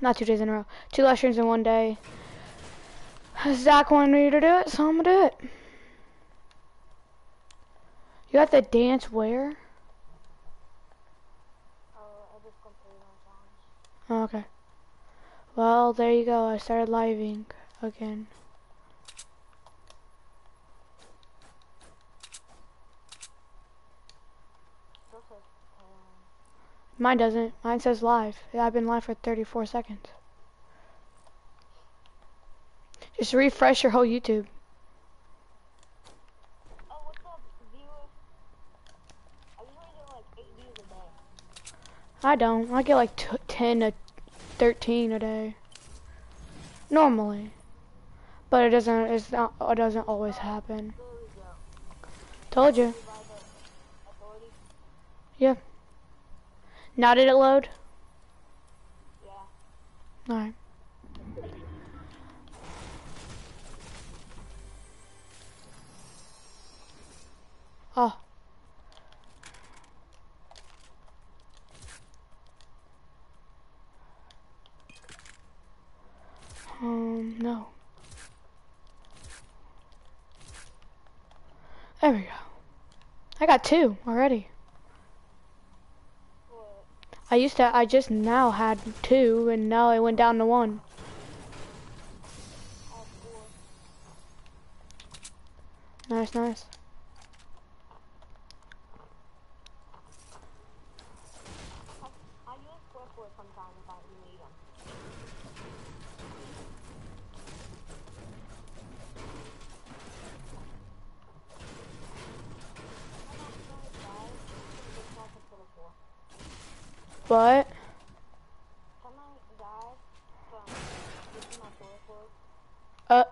Not two days in a row. Two live streams in one day. Zach wanted me to do it, so I'm gonna do it. You got the dance where? Oh, oh, okay. Well, there you go. I started living again. Mine doesn't. Mine says live. I've been live for 34 seconds. Just refresh your whole YouTube. Oh, up. I like 8 views a day. I don't. I get like t 10 to 13 a day. Normally. But it doesn't, it's not, it doesn't always happen. There we go. Told you. By the authority? Yeah. Now did it load? Yeah. Alright. Oh. Um, no. There we go. I got two already. I used to, I just now had two, and now it went down to one. I. Nice, nice. I, I use Swiftwood sometimes if I need them. What? Can I die from using my Swiftwood Uh, to, um, like I threw out that enemy and they me. uh,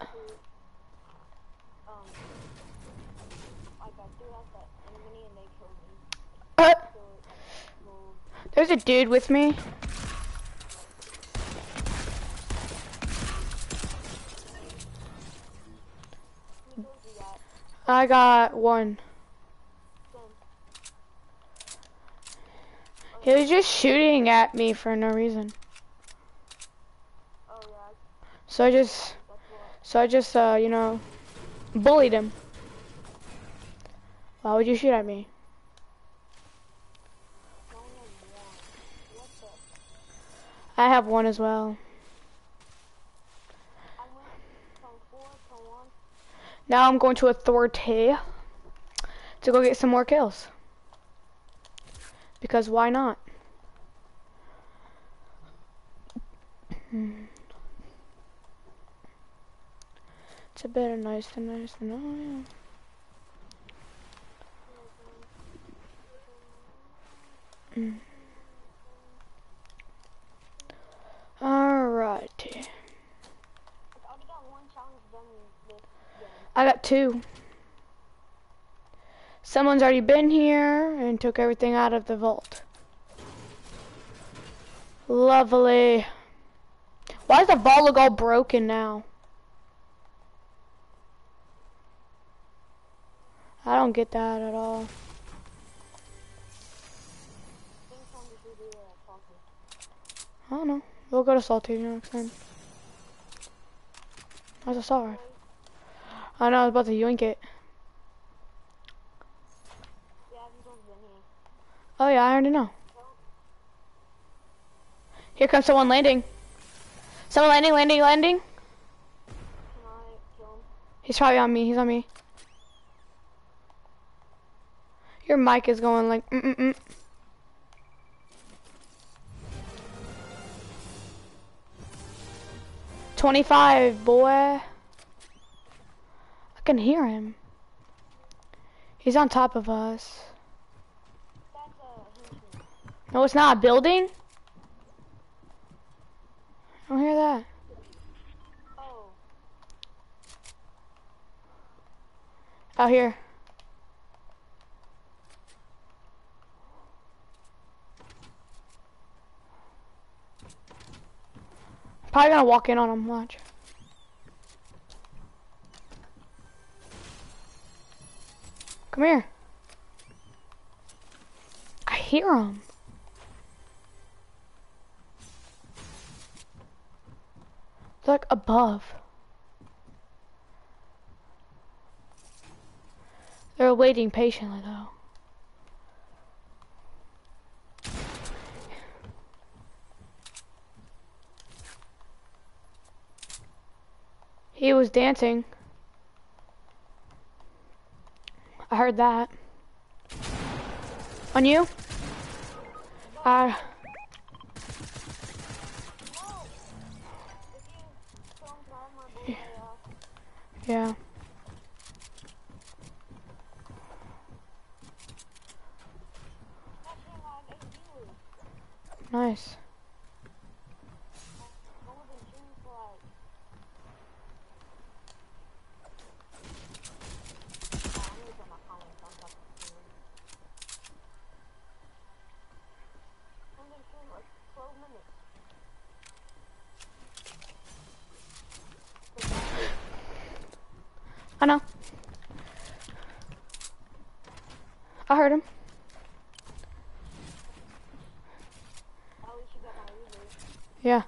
moved. there's a dude with me. I got one. Then, He was just shooting at me for no reason. oh yeah, So I just, so I just, uh, you know, bullied him. Why would you shoot at me? I have one. What the? I have one as well. I went from four to one. Now I'm going to authority to go get some more kills. Because why not? It's a better nice than nice than oh yeah. Mm. I got two. Someone's already been here and took everything out of the vault. Lovely. Why is the vault look all broken now? I don't get that at all. I don't know. We'll go to Salty next time. How's a sword? I know, I was about to yoink it. Yeah, everyone's been here. Oh yeah, I already know. Here comes someone landing. Someone landing, landing, landing. He's probably on me. He's on me. Your mic is going like mm mm mm. Twenty-five, boy. I can hear him. He's on top of us. No, it's not a building. I don't hear that. Oh, Out here. Probably gonna walk in on him, watch. Come here. I hear him. They're like above. They're waiting patiently though. He was dancing. I heard that. On you? Uh, No! If you don't grab my boy off, yeah. Nice. Only been shooting for like. Oh, I'm gonna put my comments on top of the screen. I've been shooting like 12 minutes. I know. I heard him. At least you got my Uber. Yeah.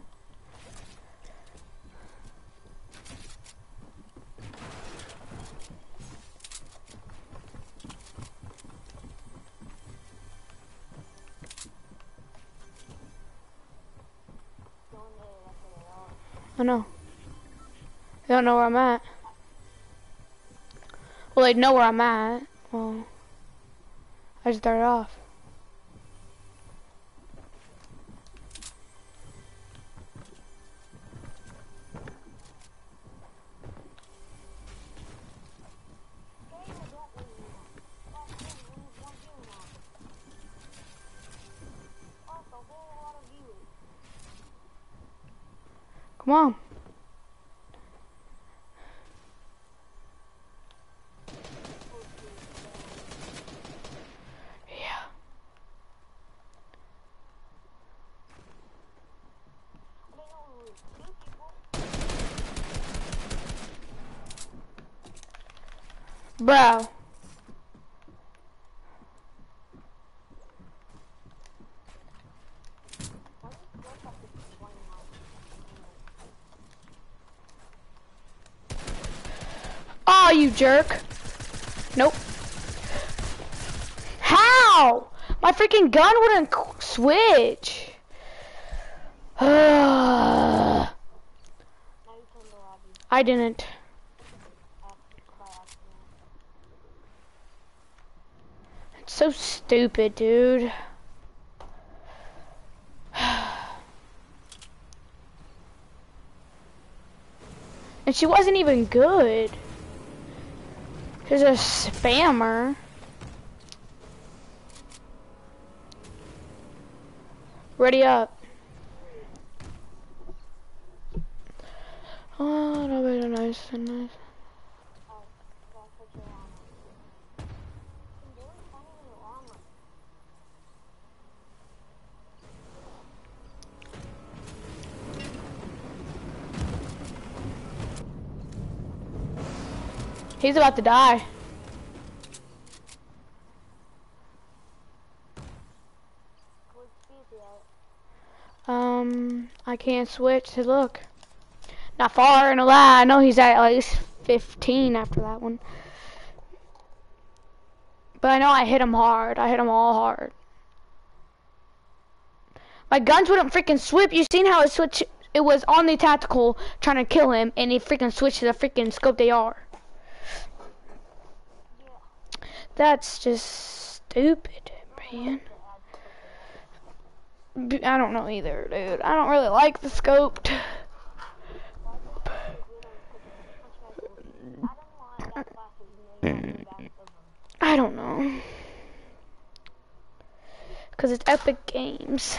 Going there, that's where they are. I know. They don't know where I'm at. Well, they know where I'm at. Well, I just started off. Stay or don't leave. That's good, we lose one view now. That's a whole lot of viewers. Come on. Yeah. I didn't know we were two people. Bro. Why did you dress up this 29? Oh, you jerk. Nope. How? My freaking gun wouldn't switch. I didn't. after, by accident. It's so stupid, dude. And she wasn't even good. She's a spammer. Ready up. Oh, no, wait, nice and nice. Oh, gotta put your armor. Can barely find any armor. He's about to die. Um, I can't switch to look. Not far in a lie. I know he's at least 15 after that one. But I know I hit him hard. I hit him all hard. My guns wouldn't freaking switch. You seen how it switched? It was on the tactical trying to kill him, and he freaking switched to the freaking scope they are. Yeah. That's just stupid, man. I don't know either, dude. I don't really like the scoped. I don't know. Because it's Epic Games.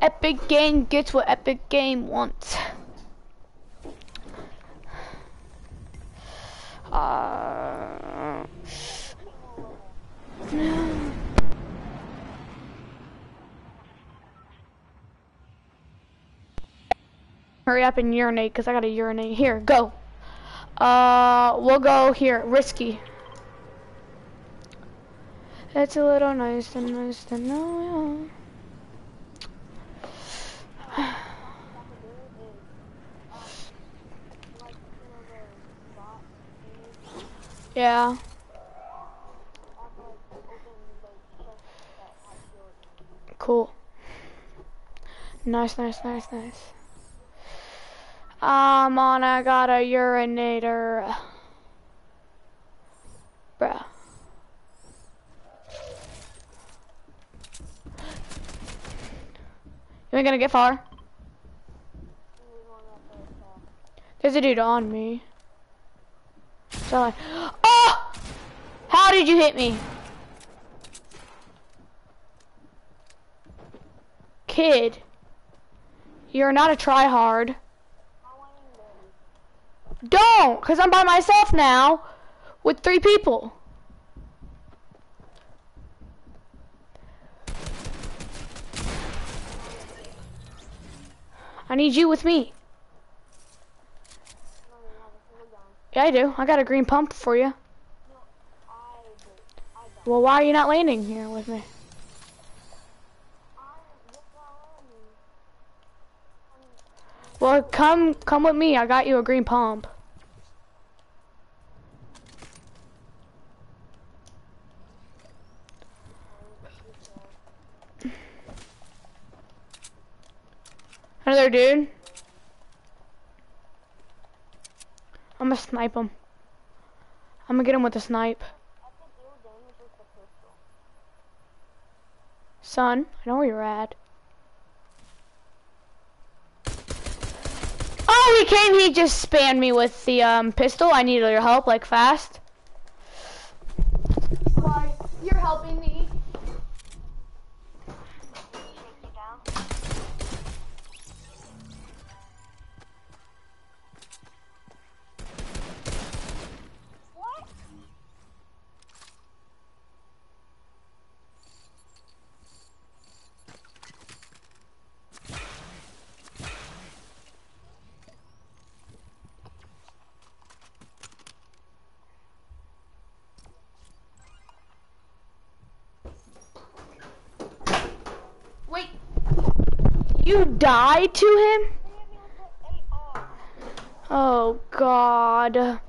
Epic Game gets what Epic Game wants. Uh, Hurry up and urinate, because I gotta urinate. Here, go. Uh, we'll go here. Risky. It's a little nice and nice to know. Yeah. yeah. Cool. Nice, nice, nice, nice. I'm on, I got a urinator. Bruh. You ain't gonna get far. There's a dude on me. Oh! How did you hit me? Kid, you're not a tryhard. Don't, cause I'm by myself now, with three people. I need you with me. Yeah, I do. I got a green pump for you. Well, why are you not landing here with me? I just got in. Well, come, come with me. I got you a green pump. Another dude. I'm gonna snipe him. I'm gonna get him with a snipe. Son, I know where you're at. He came, he just spammed me with the um, pistol. I need your help, like fast. Why? You're helping me. You died to him? Oh, God.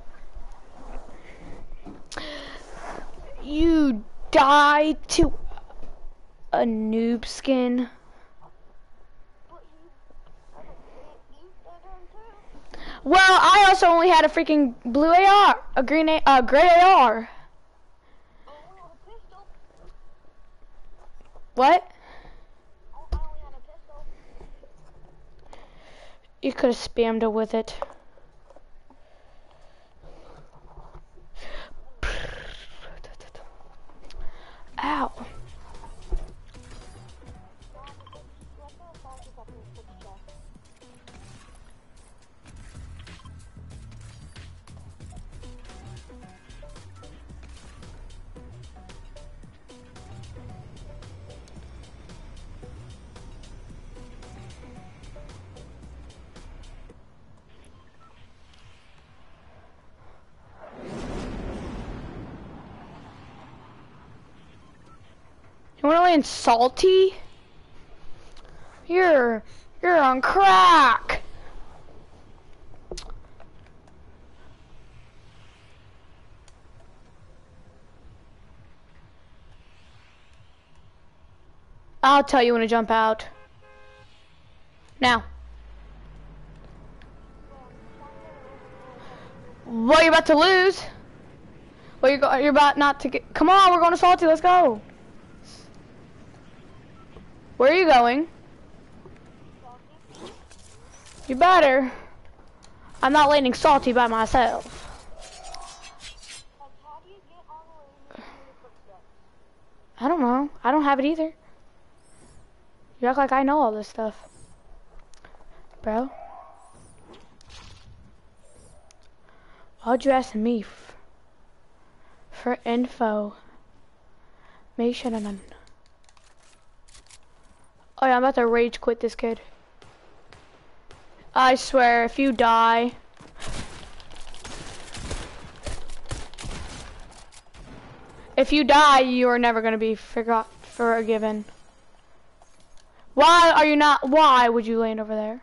You died to a noob skin. Well, I also only had a freaking blue AR, a green, A, uh, a gray AR. What? Oh, I only had a pistol. You could have spammed her with it. You salty? You're, you're on crack. I'll tell you when to jump out. Now. Well, you're about to lose. Well, you're, you're about not to get. Come on, we're going to salty. Let's go. Where are you going? You better. I'm not landing salty by myself. I don't know. I don't have it either. You act like I know all this stuff. Bro. Why'd you ask me for info? Me shouldn't have. Oh yeah, I'm about to rage quit this kid. I swear, if you die. If you die, you are never gonna be forgot forgiven. Why are you not? Why would you land over there?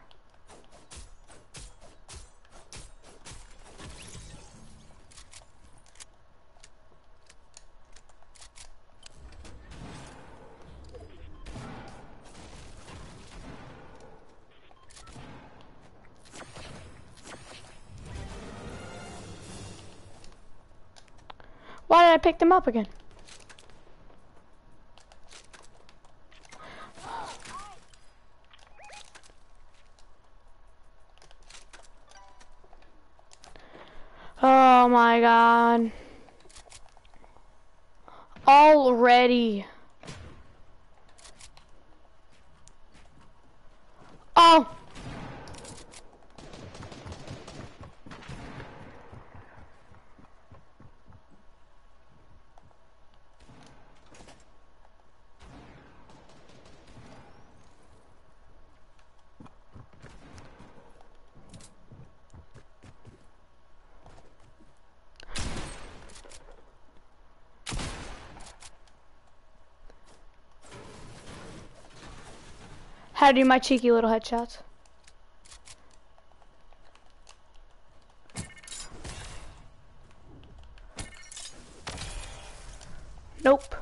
Why did I pick them up again? Oh my god. Already. Oh. How do my cheeky little headshots. Nope.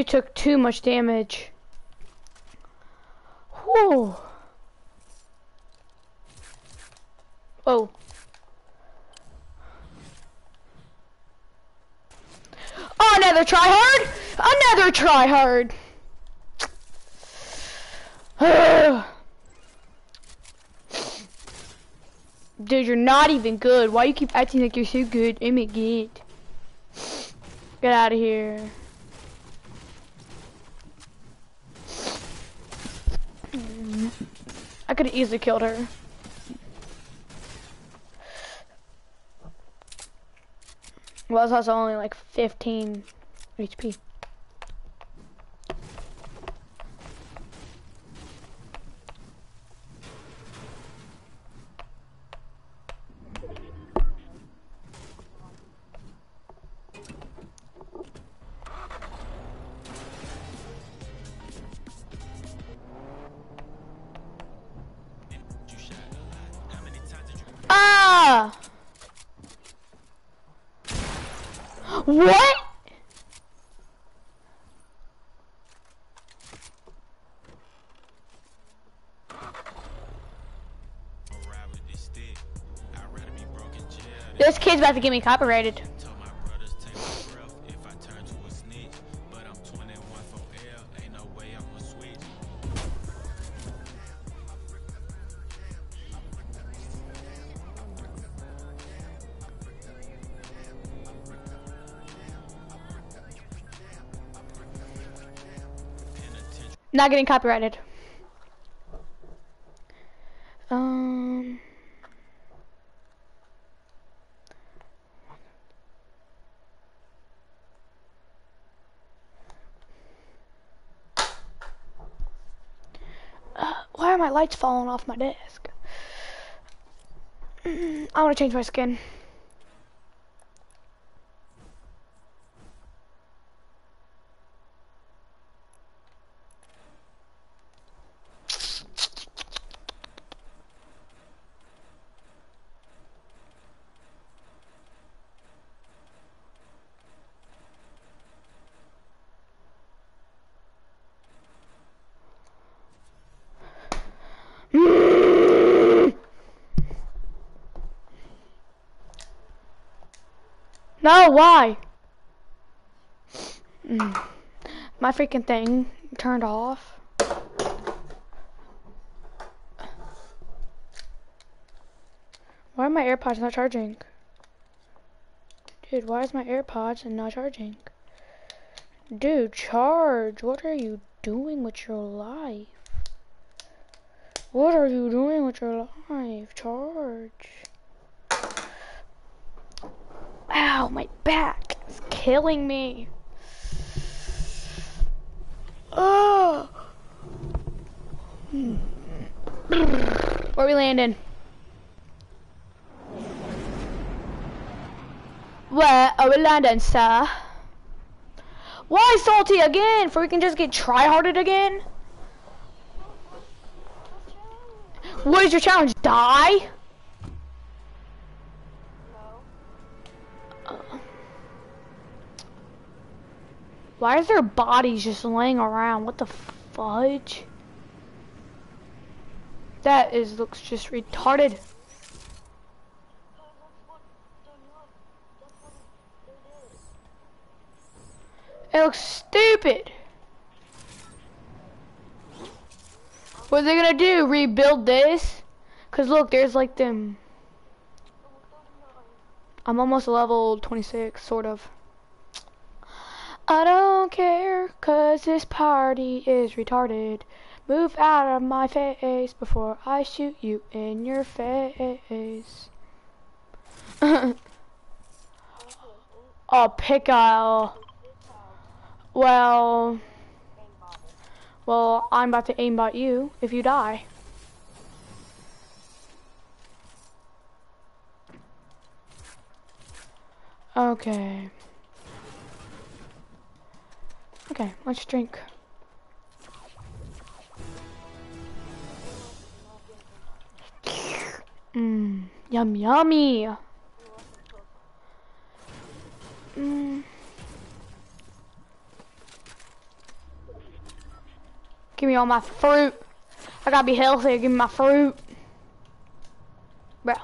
You took too much damage. Whew. Oh. Another try hard! Another try hard! Dude, you're not even good. Why you keep acting like you're so good? Oh my god. Get out of here. I could have easily killed her. Well, it's also only like 15 HP. No way I'ma switch. Penitentiary. Not getting copyrighted. Um. Uh, why are my lights falling off my desk? Mm, I want to change my skin. No, why? Mm. My freaking thing turned off. Why are my AirPods not charging? Dude, why is my AirPods not charging? Dude, charge. What are you doing with your life? What are you doing with your life? Charge. Ow, my back is killing me. Oh. Where are we landing? Where are we landing, sir? Why salty again? For we can just get tryharded again? What is your challenge? Die? Why is their bodies just laying around? What the fudge? That is looks just retarded. It looks stupid. What are they gonna do? Rebuild this? Cause look, there's like them. I'm almost level 26, sort of. I don't care, cause this party is retarded. Move out of my face before I shoot you in your face. oh. This Well, well, I'm about to aimbot you if you die. Okay. Okay, let's drink. Mmm, yum yummy. Mm. Give me all my fruit. I gotta be healthy. Give me my fruit. Bro.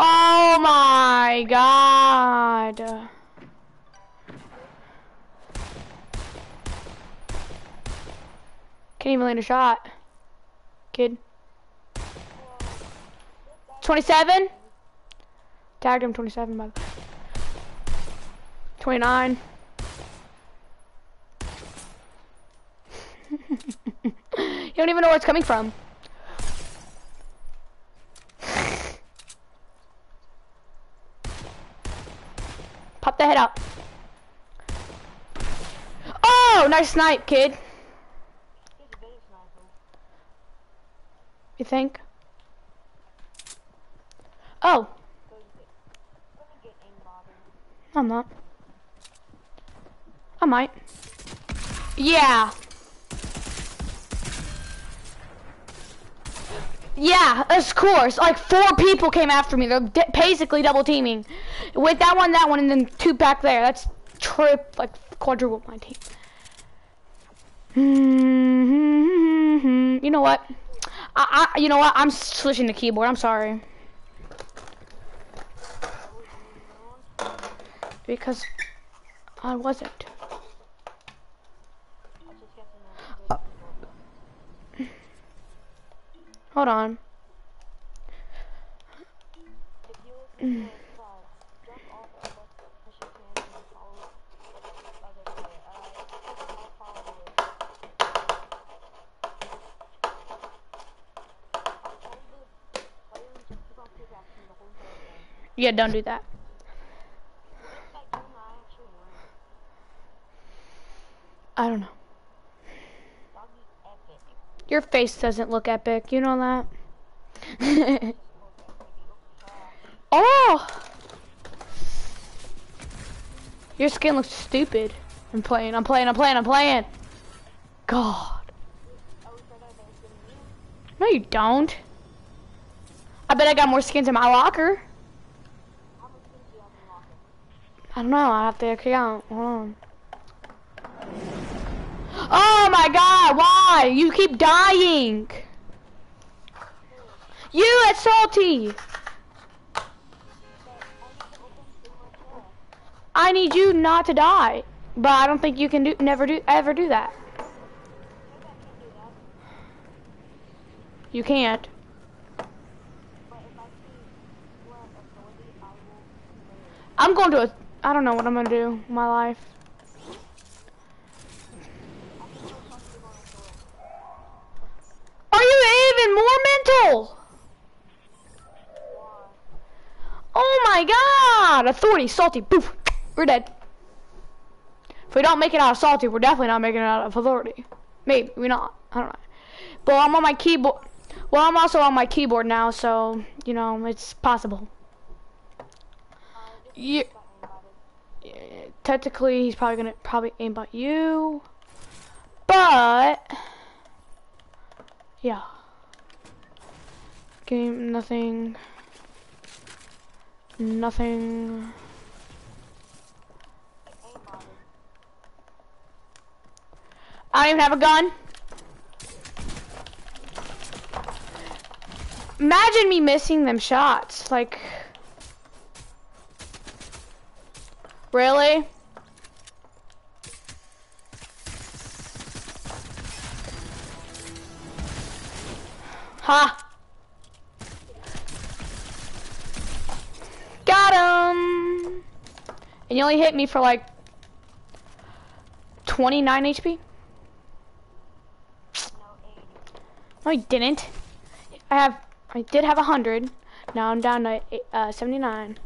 Oh my god. Can't even land a shot. Kid. 27? Tagged him 27 by the way. 29. you don't even know where it's coming from. Head out. Oh, nice snipe, kid. You think? Oh. I'm not. I might. Yeah. Yeah, of course. Like four people came after me. They're basically double teaming. With that one, that one, and then two back there. That's trip, like quadruple my team. Mm-hmm. You know what? I, I, you know what? I'm switching the keyboard. I'm sorry. Because I wasn't. Know. Hold on. If you listen to it, uh, jump off of us as you can and follow other player. Uh, I'll follow it. I'll tell the player to keep on pickaxing the whole entire game. Yeah, don't do that. I don't know. Your face doesn't look epic. You know that? Oh! Your skin looks stupid. I'm playing, I'm playing, I'm playing, I'm playing. God. No, you don't. I bet I got more skins in my locker. How much skins do you have in locker? I don't know. I have to count. Hold on. Oh my god, why? You keep dying. You at Salty. I need you not to die. But I don't think you can do never do ever do that. You can't. I'm going to a I don't know what I'm gonna do with my life. Are you even more mental? Oh my god! Authority, salty, poof! We're dead. If we don't make it out of salty, we're definitely not making it out of authority. Maybe, we're not. I don't know. But I'm on my keyboard. Well, I'm also on my keyboard now, so, you know, it's possible. Yeah technically, he's probably gonna probably aim at you. But, yeah. Game, nothing. Nothing. I don't even have a gun. Imagine me missing them shots. Like, really? Ha! Got him! And you only hit me for like 29 HP? No, 80. I didn't. I have, I did have hundred. Now I'm down to uh, 79.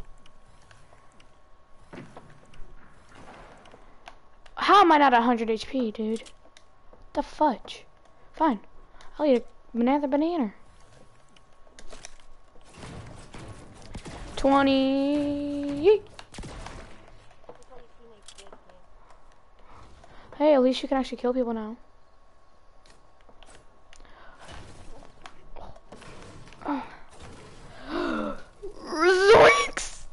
How am I not at 100 HP, dude? The fudge. Fine. I'll eat a banana banana. 20. That's what his teammates did to me. Hey, at least you can actually kill people now. Zoinks!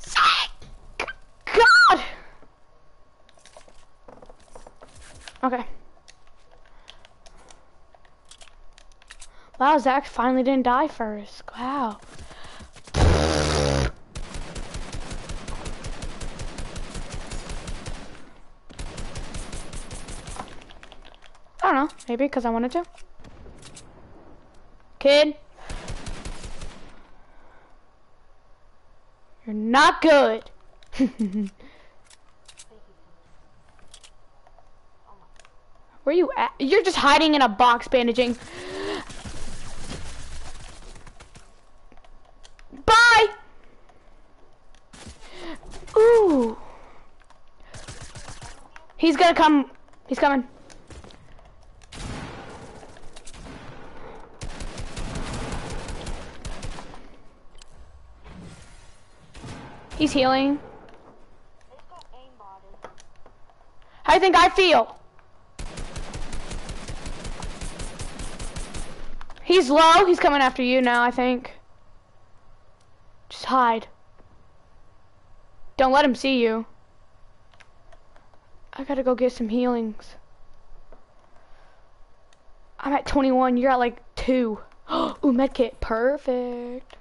Zach! God! Okay. Wow, Zach finally didn't die first. Wow. I don't know. Maybe because I wanted to. Kid. You're not good. Where you at? You're just hiding in a box bandaging. Ooh. He's gonna come. He's coming. He's healing. How do you think I feel? He's low. He's coming after you now, I think. Just hide. Don't let him see you. I gotta go get some healings. I'm at 21. You're at like 2. Ooh, medkit. Perfect.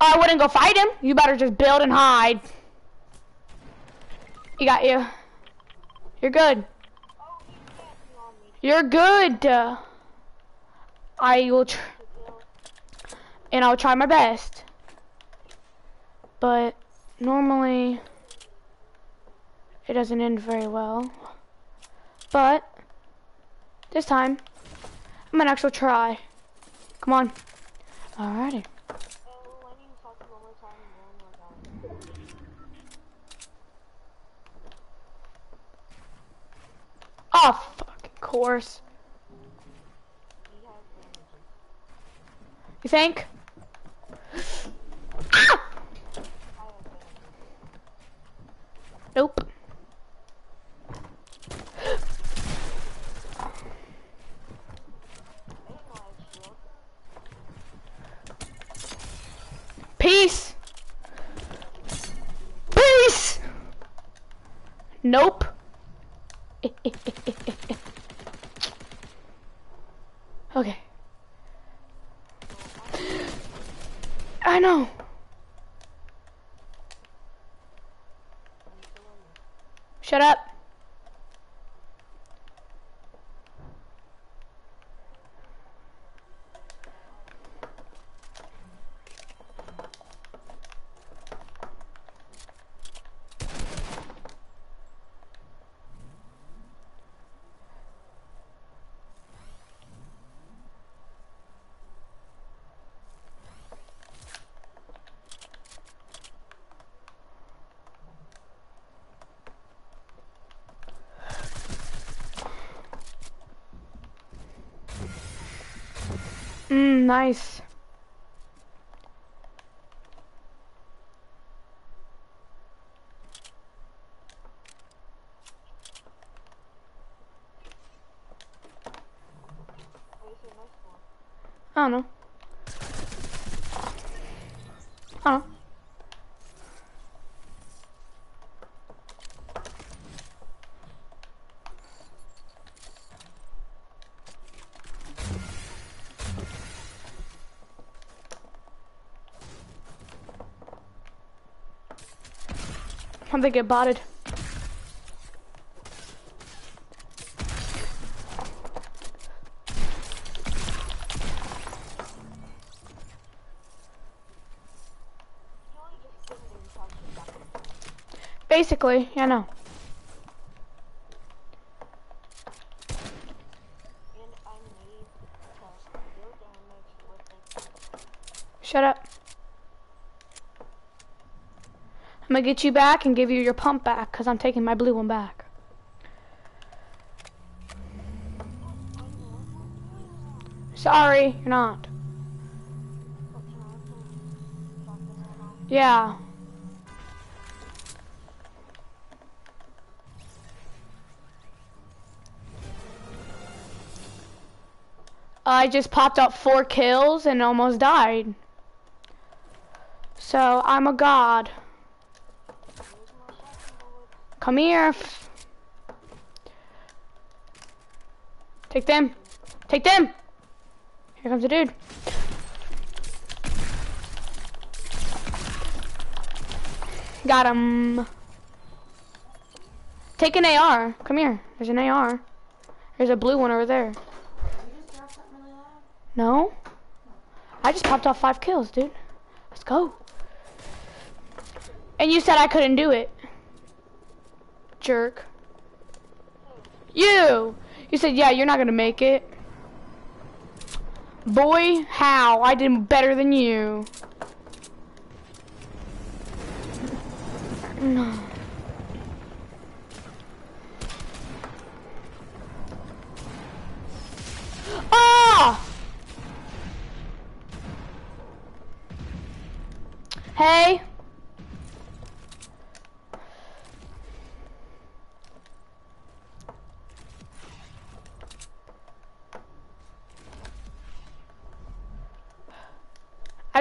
I wouldn't go fight him. You better just build and hide. He got you. You're good. You're good. I will, and I'll try my best. But normally, it doesn't end very well. But this time, I'm gonna actually try. Come on. Alrighty. Oh, fucking course. You think? Ah! I have bandages. Nope. Peace. Peace. Nope. okay. I know. I'm still in there. Shut up. Nice. What is your next one? I don't know. I don't know. I'm gonna get botted. You only just sit there and talk to them. Basically, yeah, no. And I need to deal damage with it. Shut up. I'm gonna get you back and give you your pump back, because I'm taking my blue one back. Sorry, you're not. Yeah. I just popped up four kills and almost died. So I'm a god. Here's my shotgun bullets. Come here. Take them. Take them. Here comes a dude. Got him. Take an AR. Come here. There's an AR. There's a blue one over there. No? I just popped off five kills, dude. Let's go. And you said I couldn't do it. Jerk. You! You said, yeah, you're not gonna make it. Boy, how? I did better than you. No. Ah! Hey.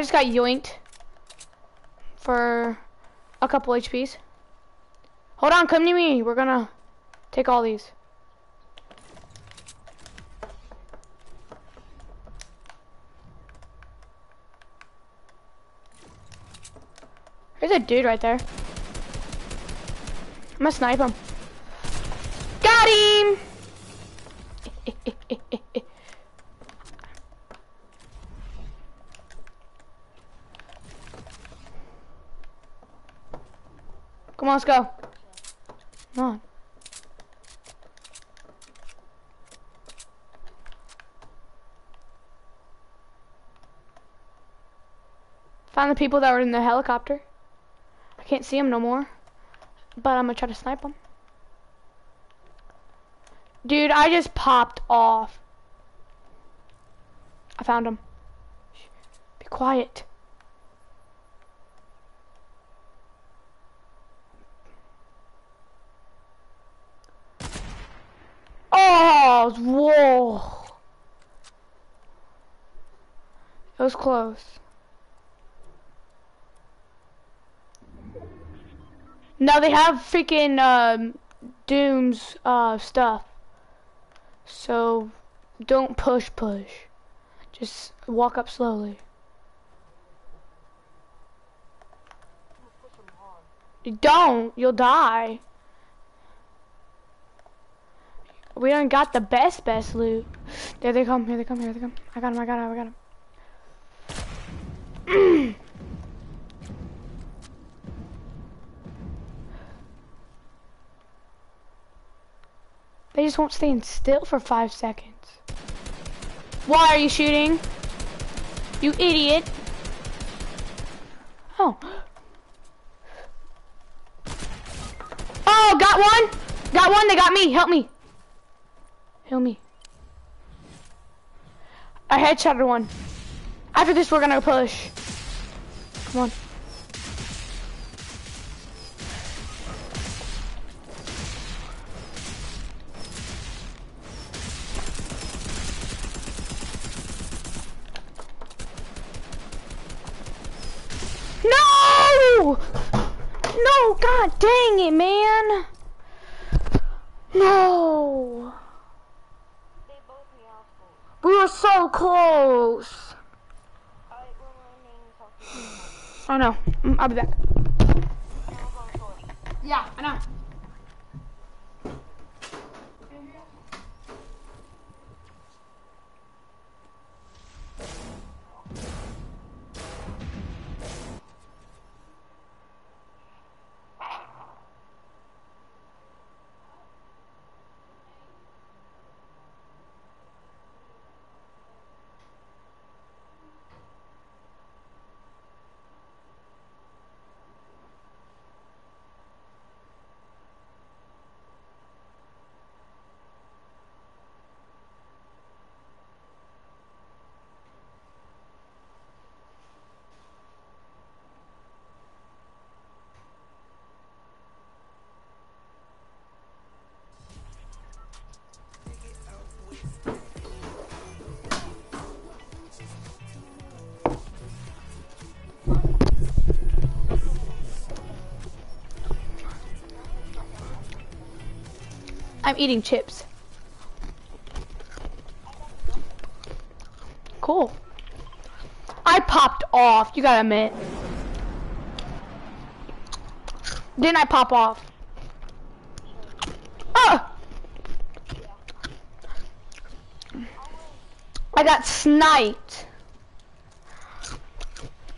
Just got yoinked for a couple HPs. Hold on, come to me. We're gonna take all these. There's a dude right there. I'm gonna snipe him. Got him! Come on, let's go. Come on. Found the people that were in the helicopter. I can't see them no more. But I'm gonna try to snipe them. Dude, I just popped off. I found him. Be quiet. Oh, whoa. It was close. Now they have freaking um, Doom's uh, stuff. So don't push, push. Just walk up slowly. Don't, you'll die. We done got the best, best loot. There they come, here they come, here they come. I got him, I got him, I got him. They just won't stand still for five seconds. Why are you shooting? You idiot. Oh. Oh, got one. Got one. They got me. Help me. Help me. I headshotted one. After this, we're gonna push. Come on. No! No, god dang it, man! No! We were so close. Alright, we're running something. Oh no, Mm, I'll be back. Now I'm going for it. Yeah, I know. I'm eating chips. Cool. I popped off, you gotta admit. Didn't I pop off? Ah! I got sniped.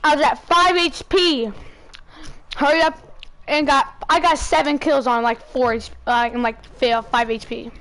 I was at 5 HP. Hurry up and got I got seven kills on like four uh, and like five HP.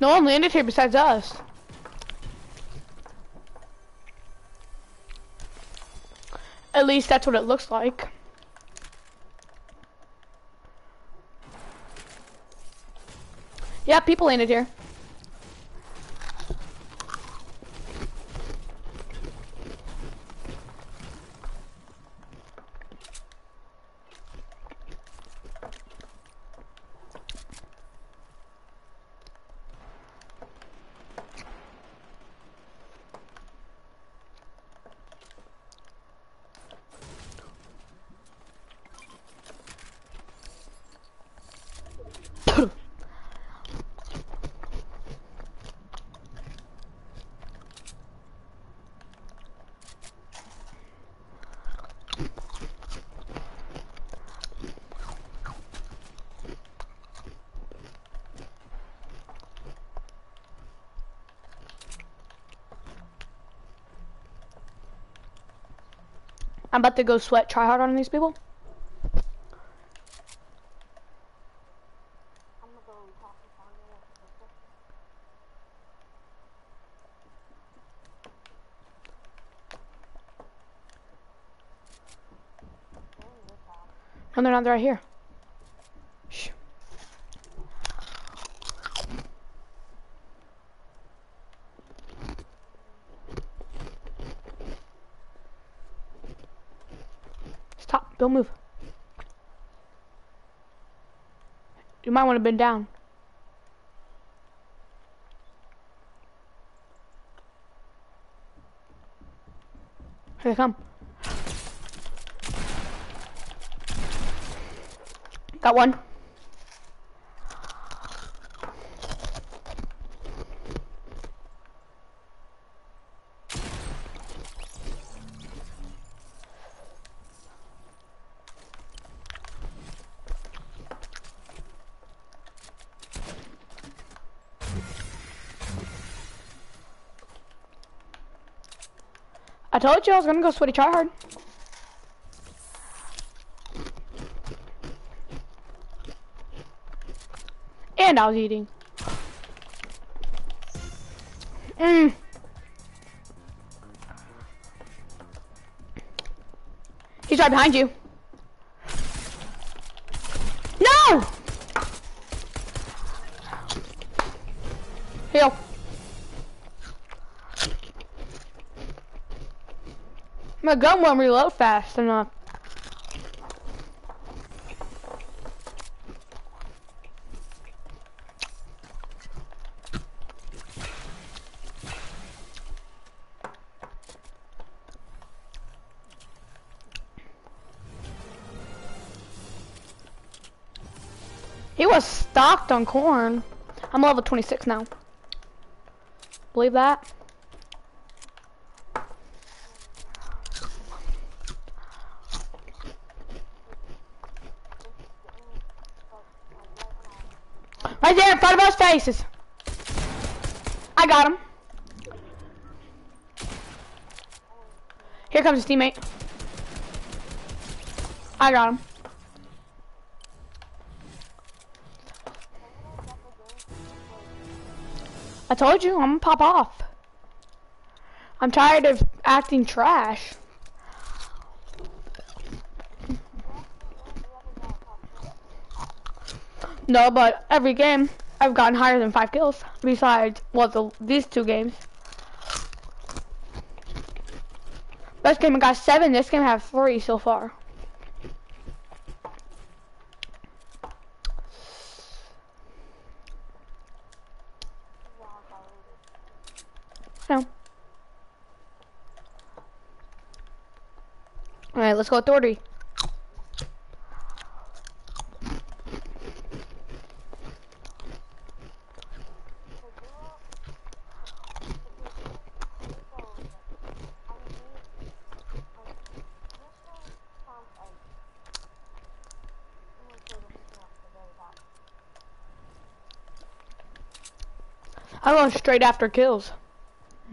No one landed here besides us. At least that's what it looks like. Yeah, people landed here. I'm about to go sweat try hard on these people. No, they're not. They're right here. Shh. Stop. Don't move. You might want to bend down. Here they come. Got one. Told you I was gonna go sweaty try hard. And I was eating. Mmm. He's right behind you. No! Heal. My gun won't reload fast enough. He was stocked on corn. I'm level 26 now. Believe that? Right there in front of us faces. I got him. Here comes his teammate. I got him. I told you, I'm gonna pop off. I'm tired of acting trash. No, but every game I've gotten higher than five kills. Besides, well, the, these two games. This game I got seven. This game I have three so far. No. All right, let's go 30. Going straight after kills.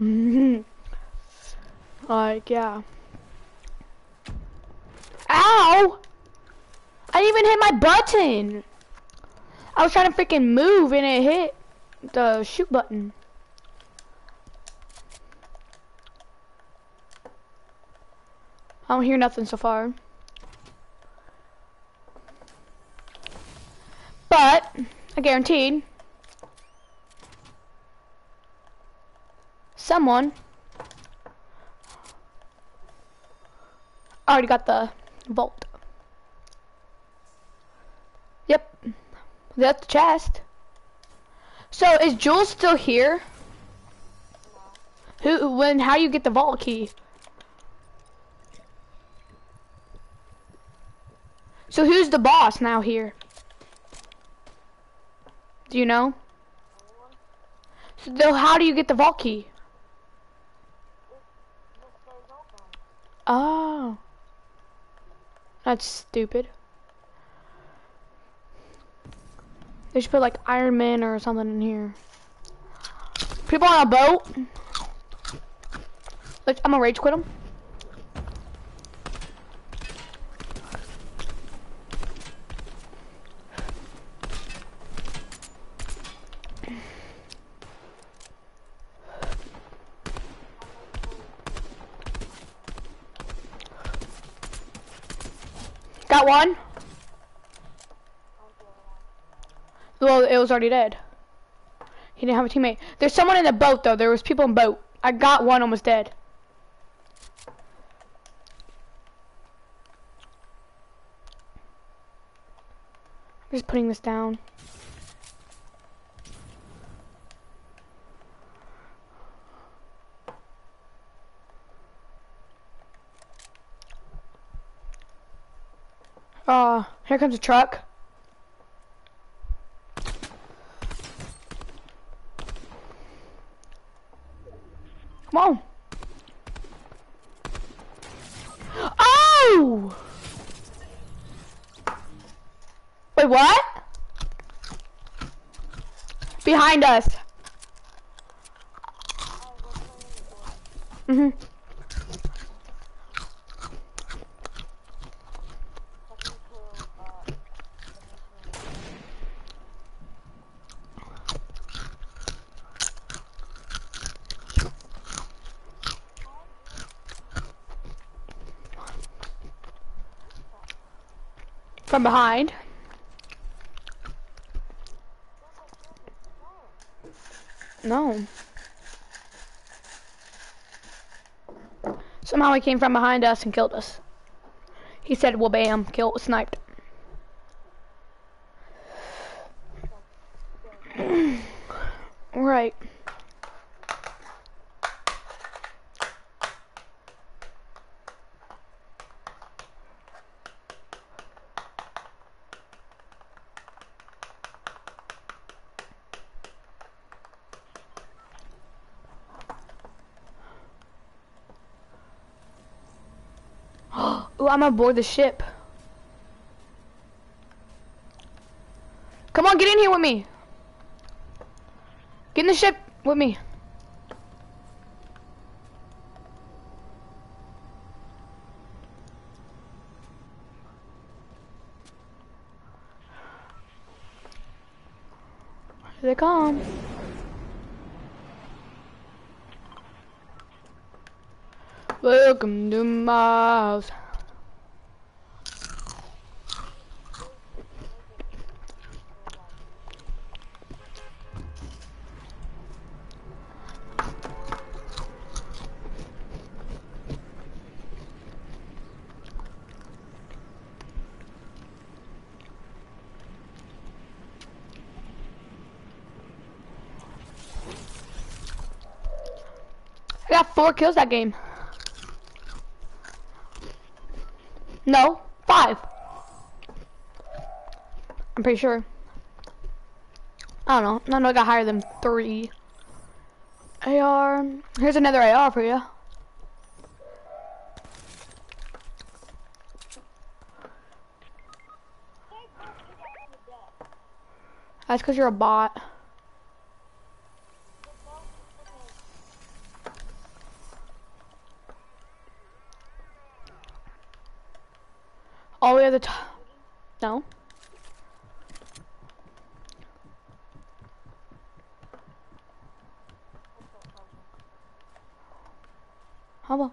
like, yeah. Ow! I didn't even hit my button! I was trying to freaking move and it hit the shoot button. I don't hear nothing so far. But, I guaranteed, someone already got the vault. Yep, that's the chest. So is Jules still here? Who? When? How you get the vault key? So who's the boss now here? Do you know? So how do you get the vault key? Oh. That's stupid. They should put like Iron Man or something in here. People on a boat. Let's, I'm gonna rage quit them. One. Well, it was already dead. He didn't have a teammate. There's someone in the boat though. There was people in boat. I got one almost dead. I'm just putting this down. Oh, here comes a truck. Come on. Oh! Wait, what? Behind us. Mhm. From behind. No. Somehow he came from behind us and killed us. He said, well, bam, killed, sniped. right. Ooh, I'm aboard the ship. Come on, get in here with me. Get in the ship with me. Here they come. Welcome to my house. I got four kills that game. No, five. I'm pretty sure. I don't know. I know I got higher than three. AR. Here's another AR for you. That's because you're a bot. All the way at the top. No. How about?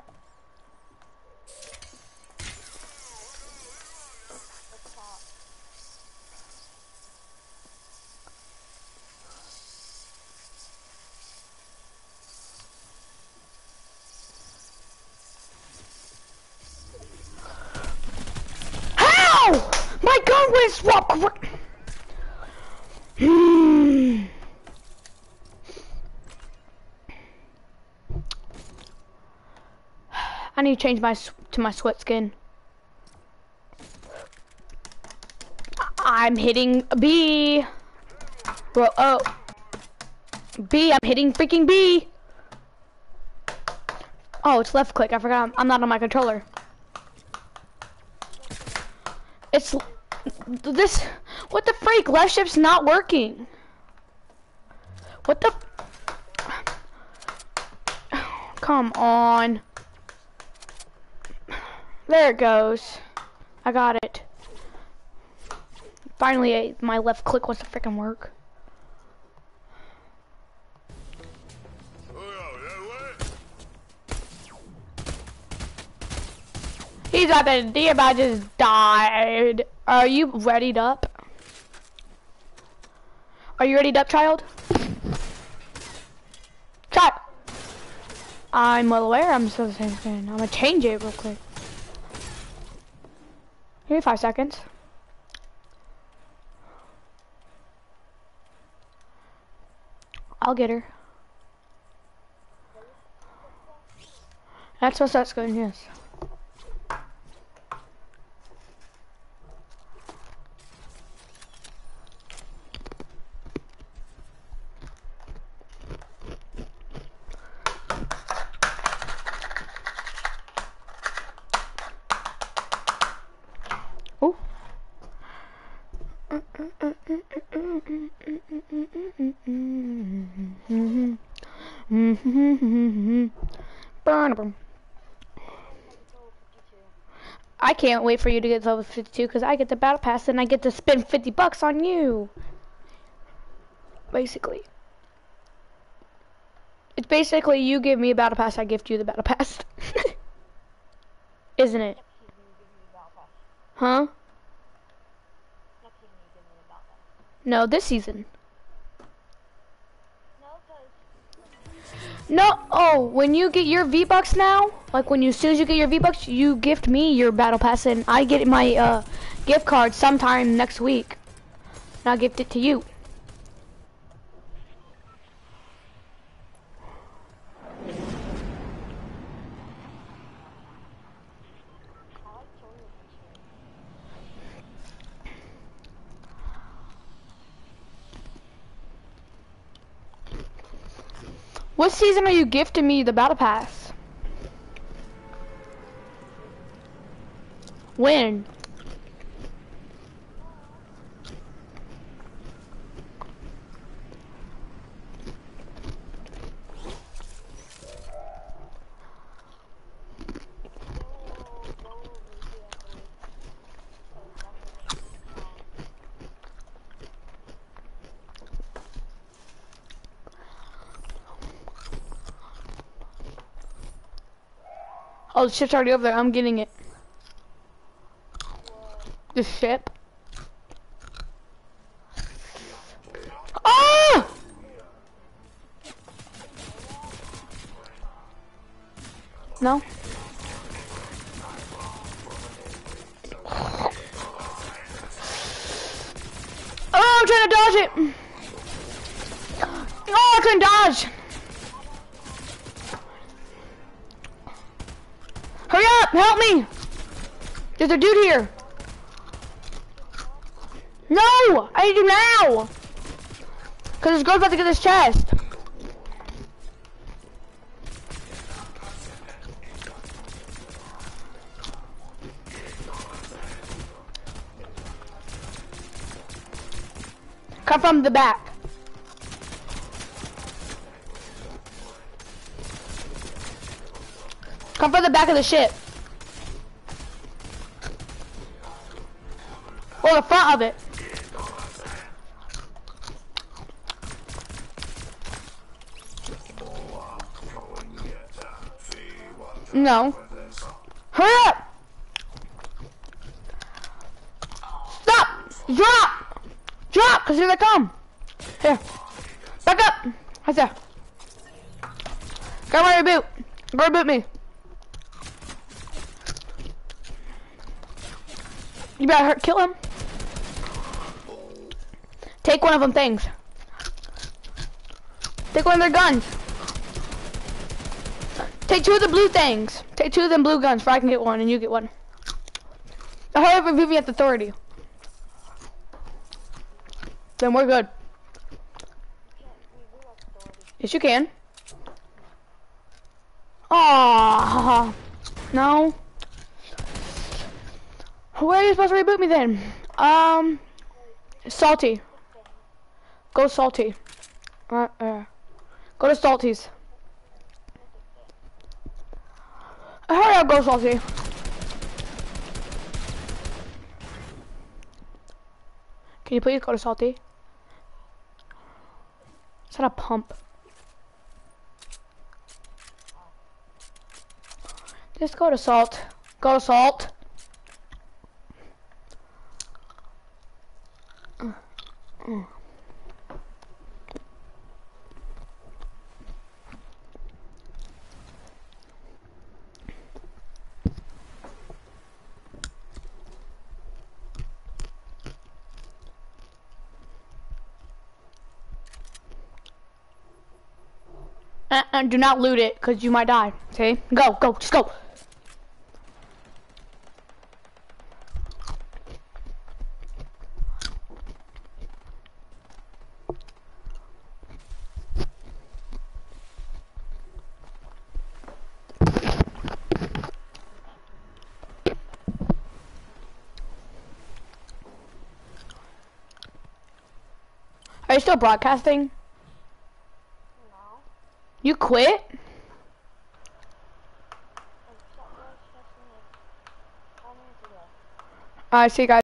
How? My gun Hmm. I need to change my to my sweat skin. I'm hitting B. Bro, oh. B, I'm hitting freaking B. Oh, it's left click. I forgot. I'm, I'm not on my controller. It's this. What the freak? Left shift's not working. What the? Come on. There it goes. I got it. Finally, my left click wants to freaking work. The DM. I just died. Are you readied up? Are you readied up, child? Child. I'm well aware. I'm still the same thing. I'm gonna change it real quick. Give me five seconds. I'll get her. That's what's that's going, yes. I can't wait for you to get to level 52 because I get the battle pass and I get to spend 50 bucks on you. Basically. It's basically you give me a battle pass, I gift you the battle pass. Isn't it? Huh? No, this season. No, oh, when you get your V-Bucks now, like when you, as soon as you get your V-Bucks, you gift me your Battle Pass and I get my uh, gift card sometime next week. And I'll gift it to you. What season are you gifting me the Battle Pass? When? Oh, the ship's already over there. I'm getting it. The ship. Oh! No. Oh, I'm trying to dodge it. Oh, I couldn't dodge. Hurry up! Help me! There's a dude here. No! I need you now! Cause this girl's about to get this chest. Come from the back. Come from the back of the ship. Or the front of it. No. Hurry up! Stop! Drop! Drop! Cause here they come. Here. Back up! Right that? Go ready to boot. Go boot me. You better hurt, kill him. Take one of them things. Take one of their guns. Take two of the blue things. Take two of them blue guns, so I can get one and you get one. I heard of removing at the authority. Then we're good. Yes, you can. Ah, no. Where are you supposed to reboot me then? Um, salty. Go salty. Uh, uh, go to salties. Hurry up, go salty. Can you please go to salty? Is that a pump? Just go to salt. Go to salt. Uh, uh, do not loot it, cause you might die. Okay, go, go, just go. Still broadcasting? No. You quit? Like, stop voice like five minutes ago. I see, guys.